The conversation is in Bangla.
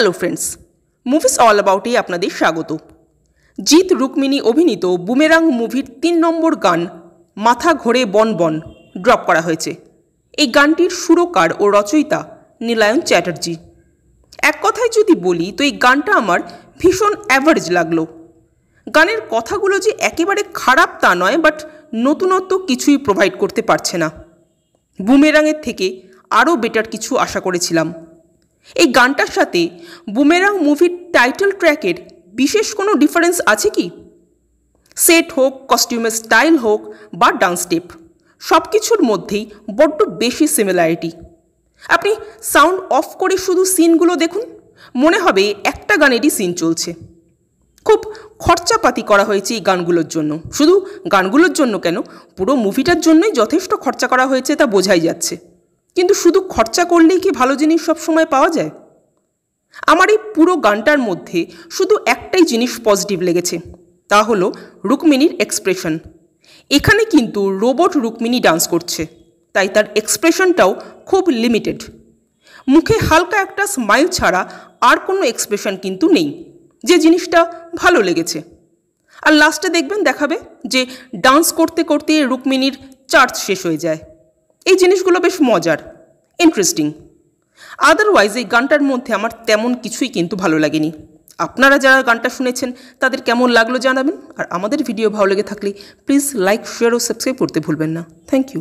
হ্যালো ফ্রেন্ডস মুভিস অল অ্যাবাউটে আপনাদের স্বাগত। জিৎ রুক্মিণী অভিনীত বুমেরাং মুভির তিন নম্বর গান, মাথা ঘোরে বন বন ড্রপ করা হয়েছে। এই গানটির সুরকার ও রচয়িতা নীলায়ন চ্যাটার্জি। এক কথায় যদি বলি, তো এই গানটা আমার ভীষণ অ্যাভারেজ লাগল। গানের কথাগুলো যে একেবারে খারাপ তা নয় বাট নতুনত্ব কিছুই প্রোভাইড করতে পারছে না। বুমেরাংয়ের থেকে আরও বেটার কিছু আশা করেছিলাম। এই গানটার সাথে বুমেরাং মুভির টাইটেল ট্র্যাকের বিশেষ কোনো ডিফারেন্স আছে কি? সেট হোক কস্টিউমের স্টাইল হোক বা ডান্স স্টেপ সব কিছুর মধ্যেই বড্ড বেশি সিমিলারিটি আপনি সাউন্ড অফ করে শুধু সিনগুলো দেখুন, মনে হবে একটা গানেরই সিন চলছে। খুব খরচাপাতি করা হয়েছে এই গানগুলোর জন্য। শুধু গানগুলোর জন্য কেন, পুরো মুভিটার জন্যই যথেষ্ট খরচা করা হয়েছে তা বোঝাই যাচ্ছে। কিন্তু শুধু খরচা করলেই কি ভালো জিনিস সব সময় পাওয়া যায়? আমার এই পুরো গানটার মধ্যে শুধু একটাই জিনিস পজিটিভ লেগেছে, তা হলো রুক্মিণীর এক্সপ্রেশন এখানে কিন্তু রোবট রুক্মিণী ডান্স করছে, তাই তার এক্সপ্রেশনটাও খুব লিমিটেড মুখে হালকা একটা স্মাইল ছাড়া আর কোনো এক্সপ্রেশন কিন্তু নেই, যে জিনিসটা ভালো লেগেছে। আর লাস্টে দেখবেন দেখাবে যে ডান্স করতে করতে রুক্মিণীর চার্জ শেষ হয়ে যায়। এই জিনিসগুলো বেশ মজার ইন্টারেস্টিং আদারওয়াইজ এই গানটার মধ্যে আমার তেমন কিছুই কিন্তু ভালো লাগেনি। আপনারা যারা গানটা শুনেছেন, তাদের কেমন লাগল জানাবেন। আর আমাদের ভিডিও ভালো লেগে থাকলে প্লিজ লাইক শেয়ার ও সাবস্ক্রাইব করতে ভুলবেন না। Thank you